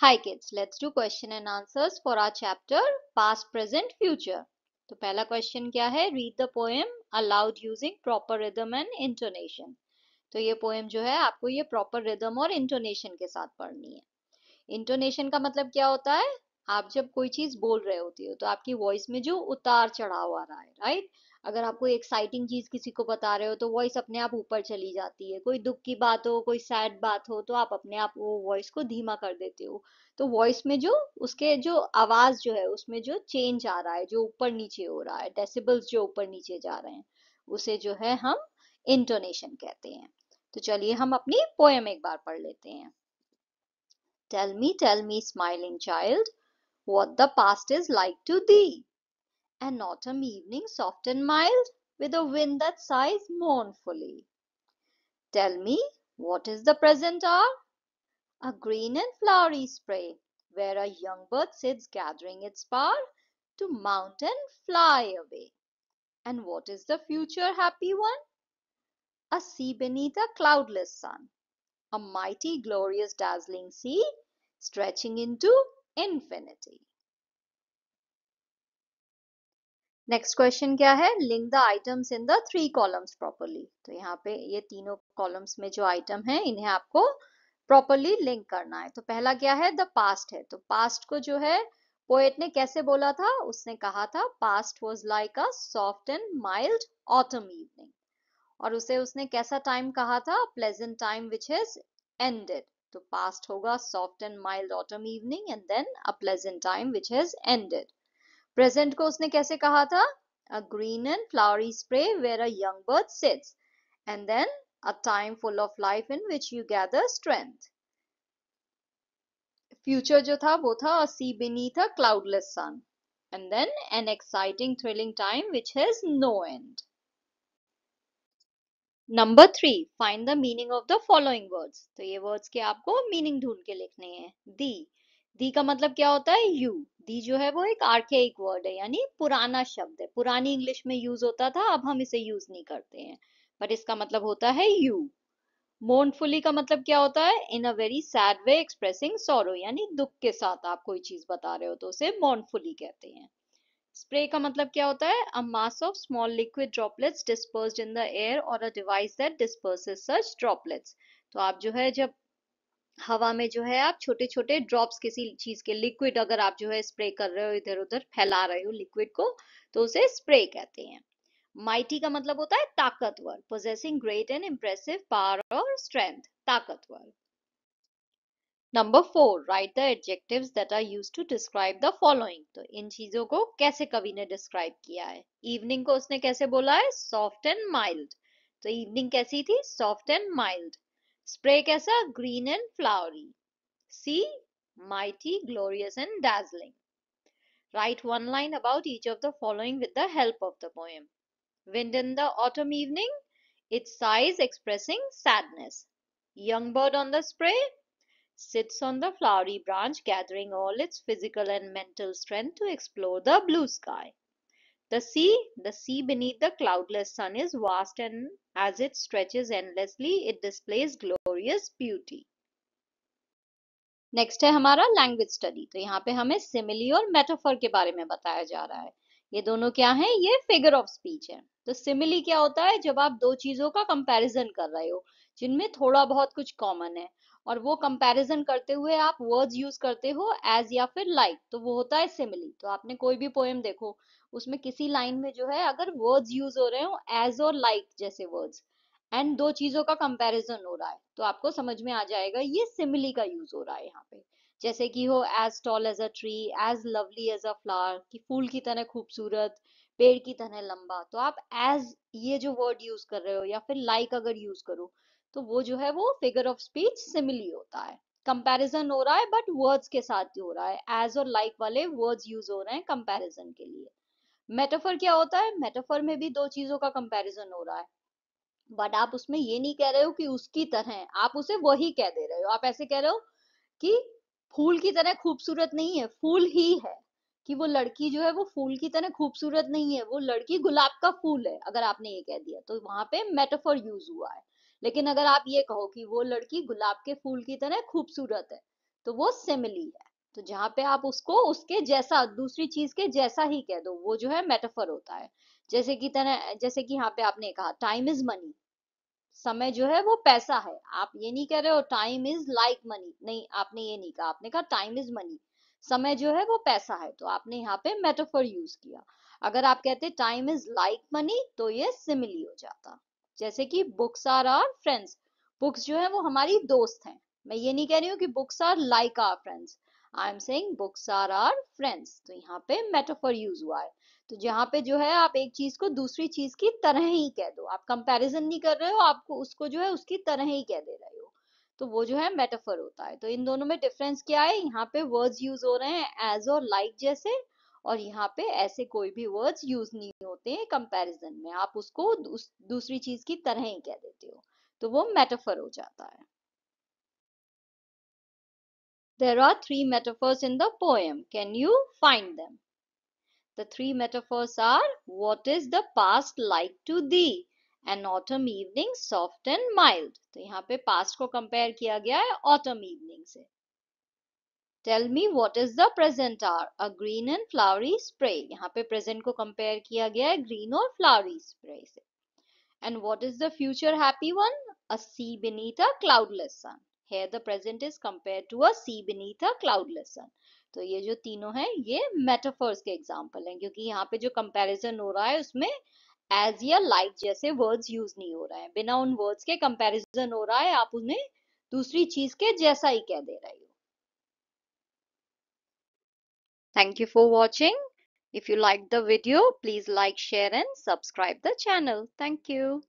Hi kids, let's do question and answers for our chapter past, present, future. तो पहला question क्या है? Read the poem aloud using proper rhythm and intonation तो ये poem जो है आपको ये प्रॉपर रिदम और इंटोनेशन के साथ पढ़नी है। इंटोनेशन का मतलब क्या होता है? आप जब कोई चीज़ बोल रहे होती हो तो आपकी वॉइस में जो उतार चढ़ाव आ रहा है राइट अगर आप कोई एक्साइटिंग चीज़ किसी को बता रहे हो तो वॉइस अपने आप ऊपर चली जाती है। कोई दुख की बात हो, कोई सैड बात हो तो आप अपने आप वो वॉइस को धीमा कर देते हो। तो वॉइस में जो, उसके जो आवाज़ जो है, उसमें जो चेंज आ रहा है, जो ऊपर नीचे हो रहा है डेसिबल्स जो ऊपर नीचे जा रहे हैं, उसे जो है हम इंटोनेशन कहते हैं। तो चलिए हम अपनी पोएम एक बार पढ़ लेते हैं। Tell me tell me smiling child what the past is like to thee an autumn evening soft and mild, with a wind that sighs mournfully. Tell me, what is the present hour? A green and flowery spray, where a young bird sits gathering its power to mount and fly away. And what is the future happy one? A sea beneath a cloudless sun, a mighty, glorious, dazzling sea stretching into infinity. Next question क्या है? Link the items in the three columns properly तो यहाँ पे ये तीनों columns में जो item है, इन्हें आपको प्रॉपरली लिंक करना है। तो पहला क्या है? द पास्ट है। तो पास्ट को जो है पोएट ने कैसे बोला था? उसने कहा था past was like a soft and mild autumn evening और उसे उसने कैसा टाइम कहा था? Pleasant time which is ended तो पास्ट होगा soft and mild autumn evening and then a pleasant time which has ended present को उसने कैसे कहा था? A green and flowery spray where a young sits and then a time full of life in which you gather strength future जो था वो था sea beneath a cloudless sun and then an exciting thrilling time which has no end number three find the meaning of the following words तो ये words के आपको meaning ढूंढ के लिखने हैं. दी दी का मतलब क्या होता है? यू दी जो है वो एक आर्केइक वर्ड है, यानी पुराना शब्द है। पुरानी इंग्लिश में यूज़ होता था, अब हम इसे यूज़ नहीं करते हैं। पर इसका मतलब होता है यू मोर्नफुली का मतलब क्या होता है? In a very sad way expressing sorrow यानी दुख के साथ आप कोई चीज़ बता रहे हो तो उसे मोर्नफुली कहते हैं। स्प्रे का मतलब क्या होता है? A mass of small liquid droplets dispersed in the air और a device that disperses such droplets तो आप जो है जब हवा में जो है आप छोटे छोटे ड्रॉप्स किसी चीज़ के लिक्विड अगर आप जो है स्प्रे कर रहे हो इधर उधर, फैला रहे हो लिक्विड को तो उसे स्प्रे कहते हैं। माइटी का मतलब होता है ताकतवर possessing great and impressive power और स्ट्रेंथ ताकतवर। Number four write the adjectives that are use to describe the following तो इन चीज़ों को कैसे कवि ने डिस्क्राइब किया है? इवनिंग को उसने कैसे बोला है? सॉफ्ट एंड माइल्ड तो इवनिंग कैसी थी? सॉफ्ट एंड माइल्ड Spray कैसा green and flowery. See, mighty, glorious and dazzling. Write one line about each of the following with the help of the poem. Wind in the autumn evening, its sighs expressing sadness. Young bird on the spray sits on the flowery branch gathering all its physical and mental strength to explore the blue sky. The sea, the sea beneath the cloudless sun is vast and as it stretches endlessly, it displays glorious beauty. Next है हमारा language study तो यहाँ पे हमें simile और metaphor के बारे में बताया जा रहा है। ये दोनों क्या है? ये फिगर ऑफ़ स्पीच है। तो सिमिली क्या होता है? जब आप दो चीज़ों का कंपैरिजन कर रहे हो जिनमें थोड़ा बहुत कुछ कॉमन है और वो कंपैरिजन करते हुए आप वर्ड्स यूज़ करते हो एज या फिर लाइक like, तो वो होता है सिमिली तो आपने कोई भी पोएम देखो उसमें किसी लाइन में जो है अगर वर्ड्स यूज़ हो रहे हो एज और लाइक जैसे वर्ड्स एंड दो चीज़ों का कंपैरिजन हो रहा है तो आपको समझ में आ जाएगा ये सिमिली का यूज़ हो रहा है यहाँ पे। जैसे कि हो as tall as a tree as lovely as a flower कि फूल की तरह खूबसूरत, पेड़ की तरह लंबा तो आप एज ये जो वर्ड यूज़ कर रहे हो या फिर लाइक like अगर यूज़ करो तो वो जो है वो फिगर ऑफ़ स्पीच सिमिली होता है। कंपैरिजन हो रहा है बट वर्ड्स के साथ हो रहा है। एज और लाइक वाले वर्ड्स यूज़ हो रहे हैं कंपैरिजन के लिए। मेटाफर क्या होता है? मेटाफर में भी दो चीज़ों का कंपैरिजन हो रहा है। बट आप उसमें ये नहीं कह रहे हो कि उसकी तरह, आप उसे वही कह दे रहे हो। आप ऐसे कह रहे हो कि फूल की तरह खूबसूरत नहीं है, फूल ही है। कि वो लड़की जो है, वो फूल की तरह खूबसूरत नहीं है, वो लड़की गुलाब का फूल है। अगर आपने ये कह दिया तो वहाँ पे मेटाफर यूज़ हुआ है। लेकिन अगर आप ये कहो कि वो लड़की गुलाब के फूल की तरह खूबसूरत है तो वो सिमिली है। तो जहाँ पे आप उसको उसके जैसा, दूसरी चीज़ के जैसा ही कह दो, वो जो है मेटाफर होता है। जैसे कि तरह, जैसे कि यहाँ पे आपने कहा टाइम इज़ मनी समय जो है वो पैसा है। आप ये नहीं कह रहे हो टाइम इज़ लाइक मनी नहीं, आपने ये नहीं कहा। आपने कहा टाइम इज़ मनी समय जो है वो पैसा है। तो आपने यहाँ पे मेटाफर यूज़ किया। अगर आप कहते टाइम इज़ लाइक मनी तो ये सिमिली हो जाता। जैसे कि books are our friends books जो है वो हमारी दोस्त हैं। मैं ये नहीं कह रही हूँ कि books are like our friends I am saying books are our friends तो यहाँ पे मेटाफर यूज़ हुआ है। तो जहाँ पे जो है आप एक चीज़ को दूसरी चीज़ की तरह ही कह दो। आप कंपैरिजन नहीं कर रहे हो आपको उसको जो है उसकी तरह ही कह दे रहे हो। तो वो जो है मेटाफर होता है। तो इन दोनों में डिफरेंस क्या है? यहाँ पे वर्ड्स यूज़ हो रहे हैं एज और लाइक like जैसे और यहाँ पे ऐसे कोई भी वर्ड्स यूज़ नहीं होते हैं कंपैरिजन में। आप उसको दूस, दूसरी चीज़ की तरह ही कह देते हो। तो वो मेटाफर हो जाता है। There are three metaphors in the poem. Can you find them? The three metaphors are What is the past like to thee? An autumn evening soft and mild. तो यहाँ पे past को compare किया गया है autumn evening से. Tell me what is the present hour? A green and flowery spray. यहाँ पे present को compare किया गया है green और flowery spray से. And what is the future happy one? A sea beneath a cloudless sun. है the present is compare to a sea beneath a cloudless तो ये जो तीनों है, ये मेटाफर्स के एग्ज़ाम्पल हैं, क्योंकि यहाँ पे जो कंपेरिजन हो रहा है, उसमें एज या लाइक जैसे वर्ड्स यूज़ नहीं हो रहे हैं। बिना उन वर्ड्स के कंपेरिजन हो रहा है, आप उन्हें दूसरी चीज़ के जैसा ही कह दे रहे हो। Thank you for watching if you like the video please like share and subscribe the channel thank you